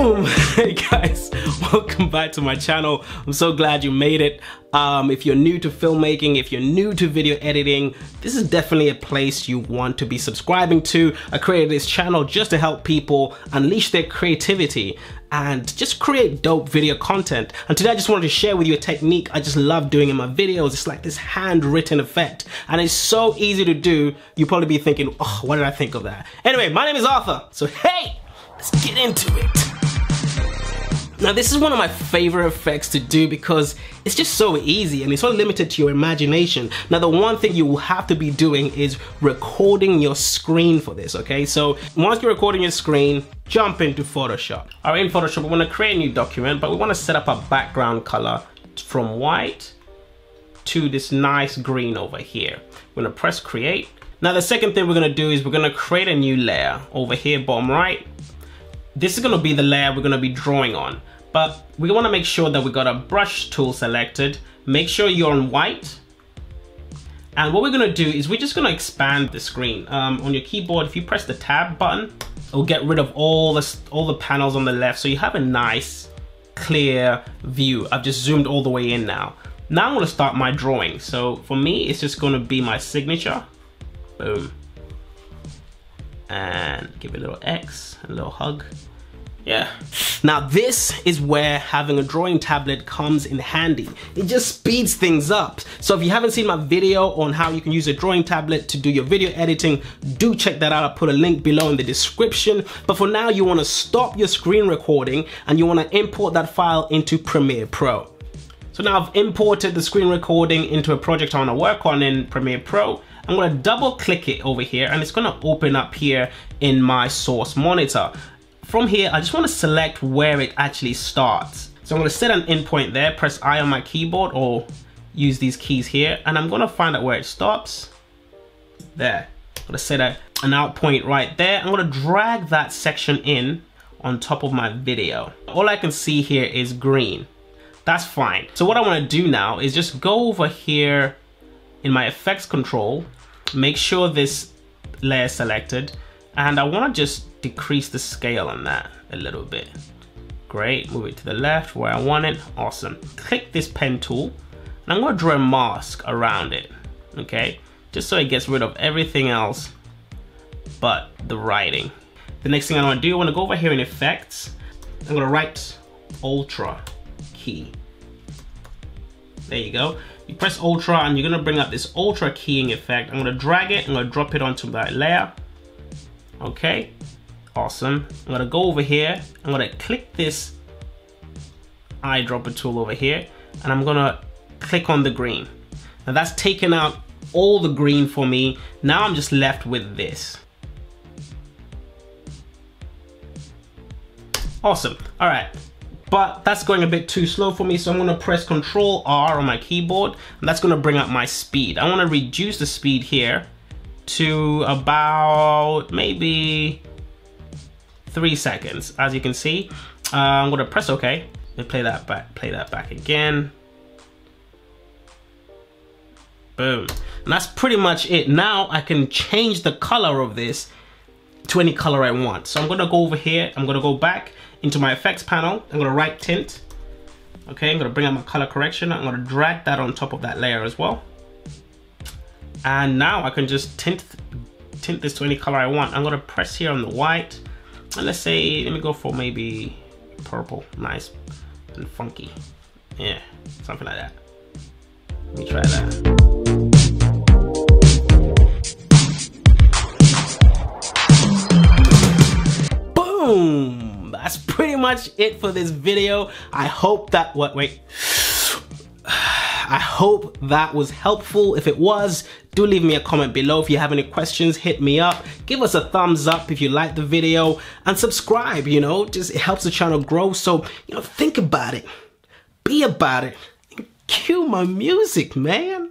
Boom! Hey guys, welcome back to my channel. I'm so glad you made it. Um, if you're new to filmmaking, if you're new to video editing, this is definitely a place you want to be subscribing to. I created this channel just to help people unleash their creativity and just create dope video content. And today I just wanted to share with you a technique I just love doing in my videos. It's like this handwritten effect and it's so easy to do. You'll probably be thinking, oh, what did I think of that? Anyway, my name is Arthur. So hey, let's get into it. Now this is one of my favorite effects to do because it's just so easy and it's not limited to your imagination. Now the one thing you will have to be doing is recording your screen for this, okay? So once you're recording your screen, jump into Photoshop. All right, in Photoshop, we wanna create a new document, but we wanna set up a background color from white to this nice green over here. We're gonna press create. Now the second thing we're gonna do is we're gonna create a new layer over here, bottom right. This is gonna be the layer we're gonna be drawing on. But we wanna make sure that we got a brush tool selected. Make sure you're on white. And what we're gonna do is we're just gonna expand the screen. Um, on your keyboard, if you press the tab button, it'll get rid of all the, all the panels on the left. So you have a nice, clear view. I've just zoomed all the way in now. Now I'm gonna start my drawing. So for me, it's just gonna be my signature. Boom. And give it a little X, a little hug. Yeah. Now this is where having a drawing tablet comes in handy. It just speeds things up. So if you haven't seen my video on how you can use a drawing tablet to do your video editing, do check that out. I'll put a link below in the description. But for now, you wanna stop your screen recording and you wanna import that file into Premiere Pro. So now I've imported the screen recording into a project I wanna work on in Premiere Pro. I'm gonna double click it over here and it's gonna open up here in my source monitor. From here, I just want to select where it actually starts. So I'm to set an in point there, press I on my keyboard or use these keys here, and I'm to find out where it stops. There. I'm to set a, an out point right there. I'm to drag that section in on top of my video. All I can see here is green. That's fine. So what I want to do now is just go over here in my effects control, make sure this layer selected, and I want to just decrease the scale on that a little bit. Great, move it to the left where I want it, awesome. Click this pen tool, and I'm gonna draw a mask around it, okay? Just so it gets rid of everything else but the writing. The next thing I wanna do, I wanna go over here in effects, I'm gonna write Ultra key. There you go. You press Ultra and you're gonna bring up this Ultra keying effect. I'm gonna drag it, I'm gonna drop it onto that layer. Okay, Awesome. I'm gonna go over here. I'm gonna click this eyedropper tool over here and I'm gonna click on the green. Now that's taken out all the green for me. Now I'm just left with this. Awesome. All right. But that's going a bit too slow for me, so I'm gonna press Control R on my keyboard, and that's gonna bring up my speed. I wanna reduce the speed here to about maybe three seconds. As you can see, uh, I'm gonna press OK. Let play that back, play that back again. Boom. And that's pretty much it. Now I can change the color of this to any color I want. So I'm gonna go over here, I'm gonna go back into my effects panel. I'm gonna write tint. Okay, I'm gonna bring up my color correction. I'm gonna drag that on top of that layer as well. And now I can just tint tint this to any color I want. I'm gonna press here on the white and let's say let me go for maybe purple nice and funky yeah something like that let me try that much it for this video i hope that what wait I hope that was helpful. If it was, do leave me a comment below. If you have any questions, hit me up. Give us a thumbs up if you like the video and subscribe, you know, just it helps the channel grow. So, you know, think about it, be about it, and cue my music, man.